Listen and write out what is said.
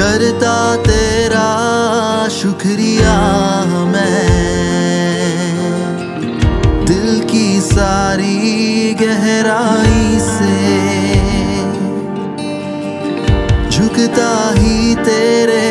करता तेरा शुक्रिया मैं। दिल की सारी गहराई से झुकता ही तेरे